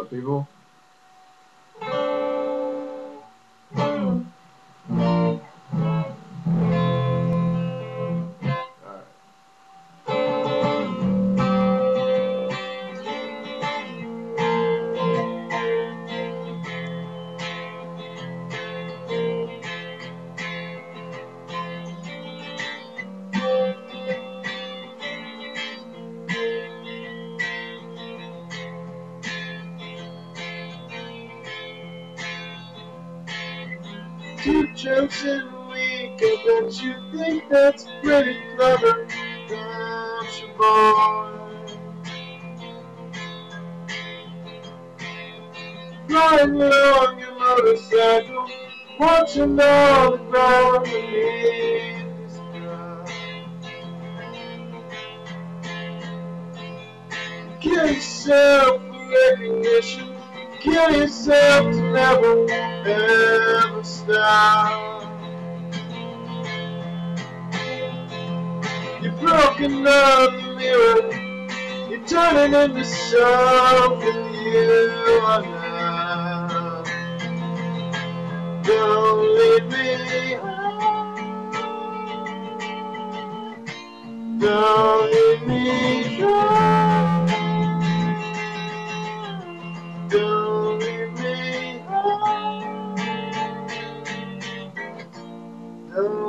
People? Two jokes in a week, I bet you think that's pretty clever, don't you, boy? Flying along your motorcycle, watching all the ground beneath the sky. Kill yourself recognition. Kill yourself to never, ever stop. You're broken up mirror. You're turning into something you are not. Don't leave me. Don't leave me dry. Don't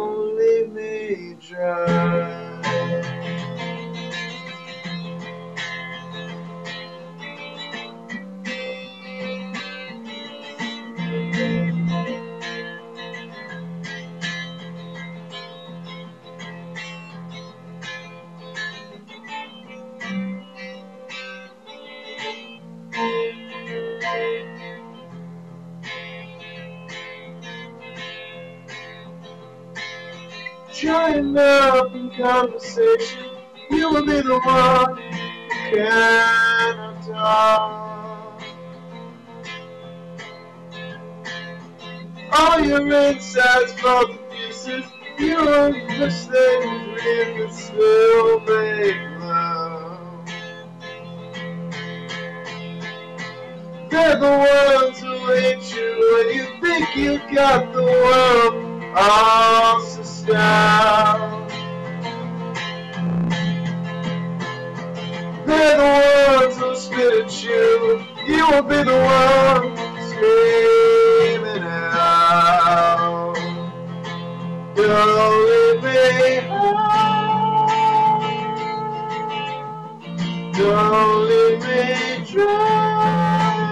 Join up in conversation. You will be the one who cannot talk. All your insides fall to pieces. You wish they were real and still make love. They're the ones who hate you when you think you've got the world all you. Will be the one screaming out. Don't leave me. Don't leave me dry.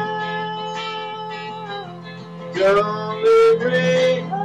Don't leave me